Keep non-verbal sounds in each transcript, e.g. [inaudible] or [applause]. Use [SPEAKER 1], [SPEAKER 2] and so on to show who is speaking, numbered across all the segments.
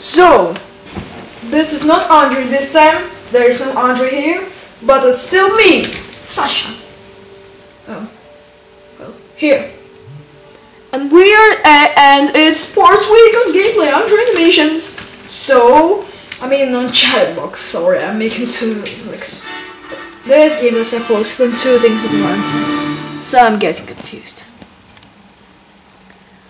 [SPEAKER 1] So, this is not Andre this time. There is no Andre here, but it's still me, Sasha. Oh, well, here. And we are, uh, and it's Sports Week on Gameplay Andre Animations. So, I mean on Shadowbox. Sorry, I'm making two like this game is supposed to two things at once, so I'm getting confused.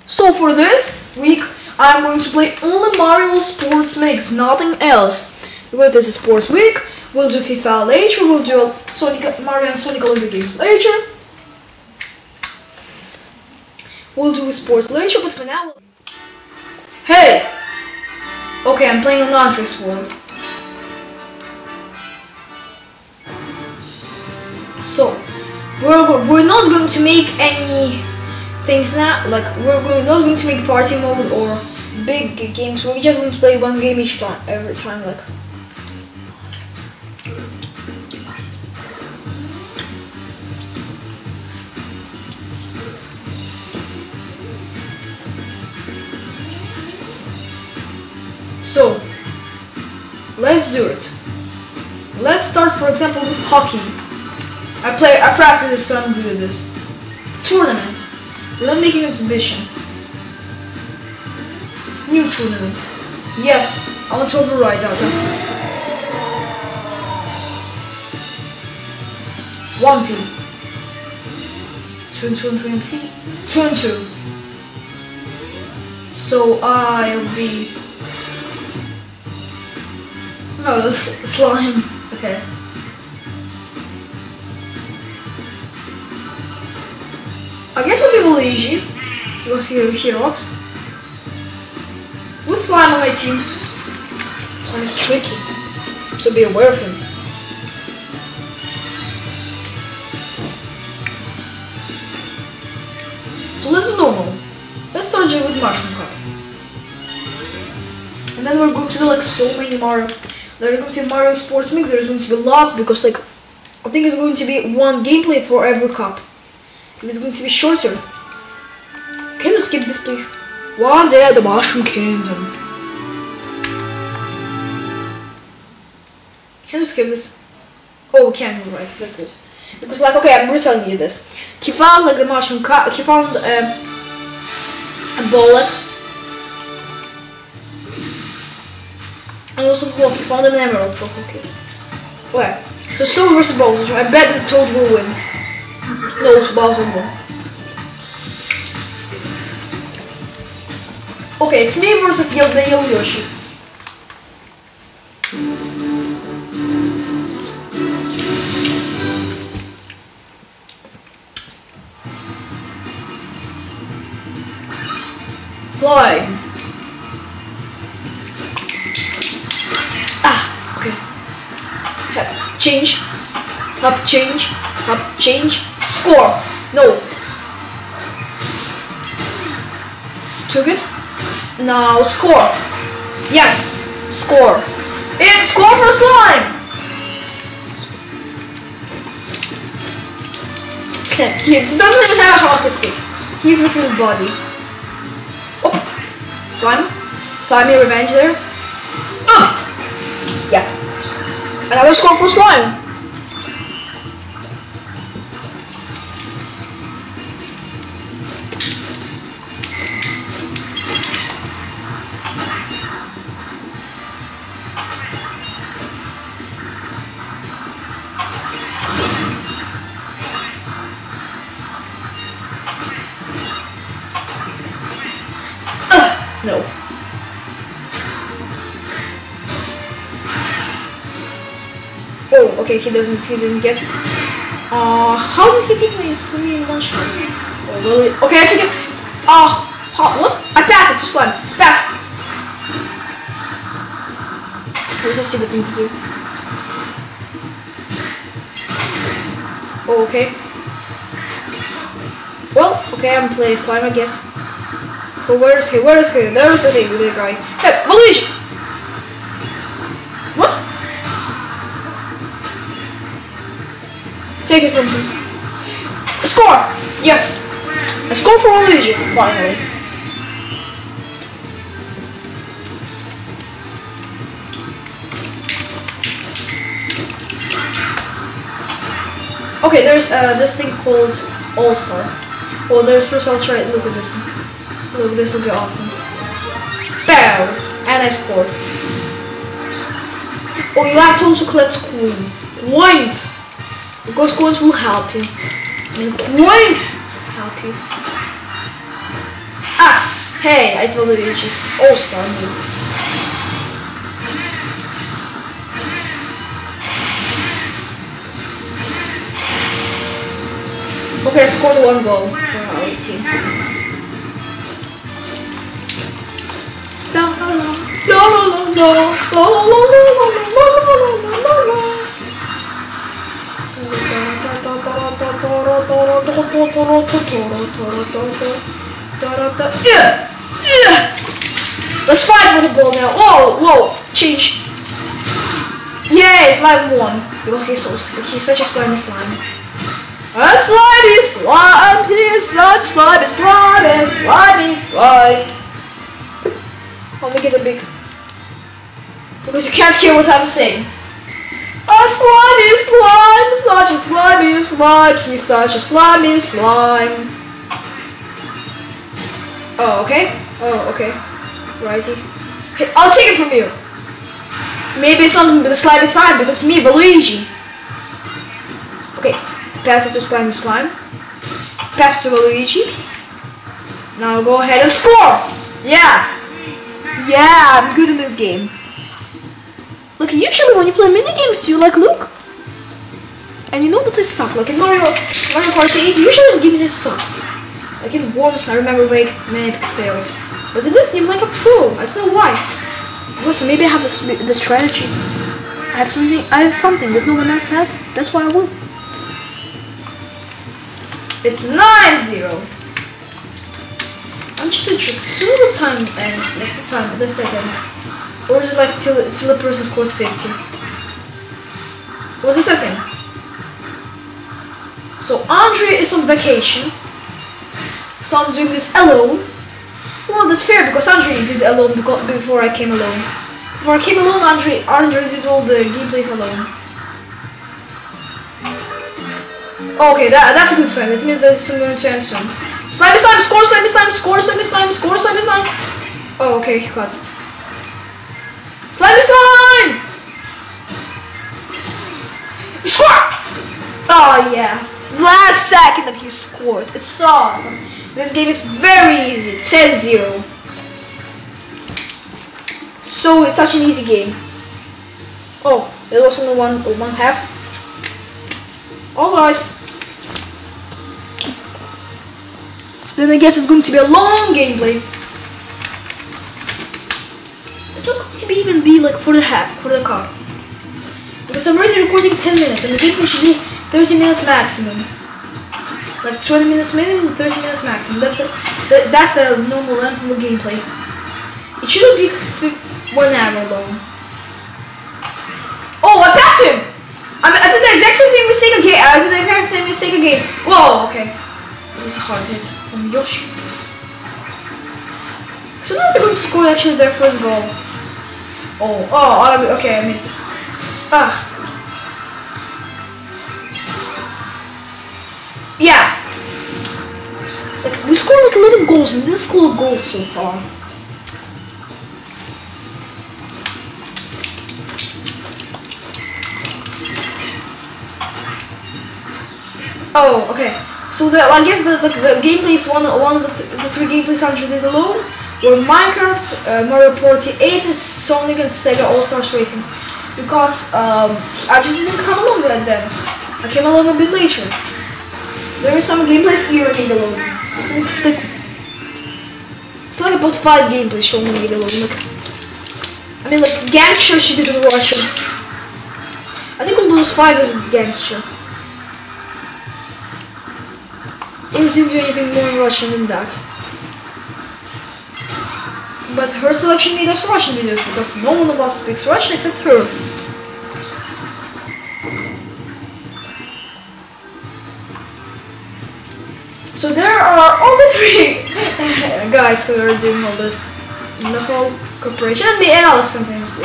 [SPEAKER 1] So for this week, I'm going to play only Mario Sports Mix, nothing else. Because this is Sports Week, we'll do FIFA later, we'll do Sonic, Mario and Sonic Olympic Games later. We'll do sports later, but for now... Hey! Okay, I'm playing on Andres World. So, we're, we're not going to make any things now. Like we're, we're not going to make party mode or big games. We're just going to play one game each time, every time. Like. So, let's do it. Let's start, for example, with hockey. I play, I practice, so I'm good at this. Tournament. Making exhibition. New tournament. Yes, I want to override data. One P. Two and two and three and three. Two and two. So I'll be. Oh, slime. Okay. I guess I'll be Luigi. You want to see he rocks? Slime on my team. Slime is tricky. So be aware of him. So this is normal. Let's start with Mushroom Cup. And then we're going to do like so many Mario. There's going to be Mario Sports Mix, there's going to be lots because like I think it's going to be one gameplay for every cup. It's going to be shorter. Can you skip this, please? One day the Mushroom Kingdom. Can you skip this? Oh, we can, right, that's good. Because, like, okay, I'm retelling you this. He found, like, the mushroom he found um, a bullet. And also, oh, he found an emerald for cooking. Where? So, Stone versus Bowser, I bet the Toad will win. No, it's Bowser won. Okay, it's me versus Yo the Yo Yoshi. Slide. Ah, okay. Change. Hop, change. Hop, change. Score. No. Took it. Now score. Yes. Score. It's score for slime. Okay, he doesn't even have a hockey stick. He's with his body. Oh, slime. Slimy revenge there. Ah. Yeah. Another score for slime. No. Oh, okay, he doesn't, he didn't get Uh, how did he take me from me in one shot? Oh, really? Okay, I took it. Oh, uh, what? I passed it to slime. Pass. That was a stupid thing to do. Oh, okay. Well, okay, I'm playing slime, I guess. But where is he? Where is he? There's the big blue guy. Hey, Luigi! What? Take it from me. Score! Yes! A score for Luigi, finally. Okay, there's uh, this thing called All-Star. Oh, there's results right, look at this thing. Look, this will be awesome. Bow, and I scored. Oh, you have to also collect coins. Coins, because coins will help you. And coins help you. Ah, hey, I told you just All Star move. Okay, I scored one goal for our team. Yeah! Yeah! Let's fight for the ball now. Whoa, whoa, change. Yeah, slime won because he's so he's such a slimy slime. A slimy slime, he's such slimy slimy slimy slime. I'll make it a big because you can't hear what I'm saying. A slimy slime, such a slimy slime, he's such a slimy slime. Oh, okay. Oh, okay. Where is he? I'll take it from you. Maybe it's not the slimy slime, but it's me, Luigi. Okay, pass it to slimy slime. Pass it to Luigi. Now go ahead and score. Yeah. Yeah, I'm good in this game. Look, usually when you play mini games, you like Luke. And you know that they suck. Like in Mario, Mario Party 8, usually the games they suck. Like in Worms, I remember make many epic fails. But in this game, like a pro. I don't know why. Listen, maybe I have this the strategy. I have something. I have something that no one else has. That's why I will. It's 9-0. I'm just interested. Soon the time end, like the time, the second. Or is it like till, till the person scores 50? What's the setting? So Andre is on vacation. So I'm doing this alone. Well, that's fair because Andre did alone because before I came alone. Before I came alone, Andre Andre did all the gameplays alone. Okay, that that's a good sign. That means that it's to end soon. Slimy slime, score, slimy slime, score, slimy slime, score, slimy slime. Oh, okay, he it. Slimy slime! Score! Oh yeah, last second that he scored. It's so awesome. This game is very easy. 10-0. So it's such an easy game. Oh, there was only one one half. Alright. Then I guess it's going to be a long gameplay. It's not going to be even be like for the hack, for the car. Because I'm already recording 10 minutes and the gameplay should be 30 minutes maximum. Like 20 minutes minimum, 30 minutes maximum. That's the, the that's the normal length of the gameplay. It shouldn't be one hour long. Oh, I passed him! I, I did the exact same mistake again. I did the exact same mistake again. Whoa, okay. It was a hard hit from Yoshi. So now they're going to score actually their first goal. Oh, oh, okay, I missed it. Ah. Yeah. Like, we scored like 11 goals, and this scored goals so far. Oh, okay. So the, I guess the, the, the gameplay is one, one of the, th the three gameplays Andrew did alone were Minecraft, uh, Mario Party 8, and Sonic and Sega All-Stars Racing. Because um, I just didn't come along with then. I came along a bit later. There are some gameplays [laughs] here alone. I think it's like it's like about five gameplays shown made alone. Like I mean like Gangster she did in Russian. I think all those five is Gangster. Do anything more in Russian than that. But her selection made us Russian videos because no one of us speaks Russian except her. So there are only three [laughs] guys who are doing all this in the whole corporation. And me and Alex sometimes.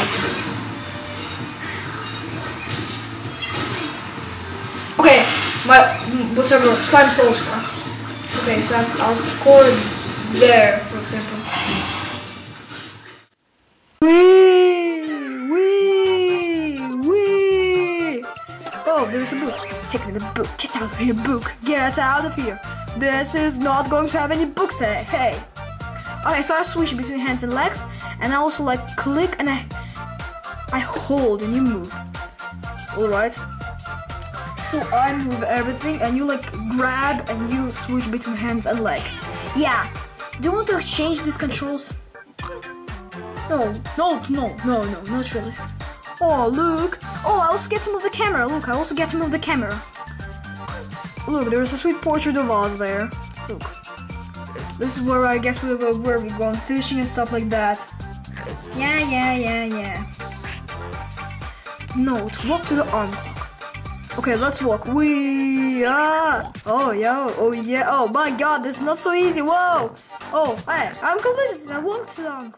[SPEAKER 1] Okay, my mm, whatever slime soul star. Okay, so I'll score there, for example.
[SPEAKER 2] Wee, wee, wee. Oh, there's a book. Take me the book. Get out of here, book. Get out of here. This is not going to have any books in it. Hey. Okay, so I switch between hands and legs, and I also like click and I, I hold and you move. All right. So I move everything, and you like grab and you switch between hands and leg. Yeah. Do you want to exchange these controls? No, no, no, no, no, not really. Oh, look. Oh, I also get to move the camera. Look, I also get to move the camera. Look, there's a sweet portrait of Oz there. Look. This is where I guess we were where we going fishing and stuff like that. Yeah, yeah, yeah, yeah. Note, walk to the arm. Okay, let's walk. We ah. Oh, yeah. Oh, yeah. Oh, my God. This is not so easy. Whoa. Oh, hey. I'm completed. I walked to the.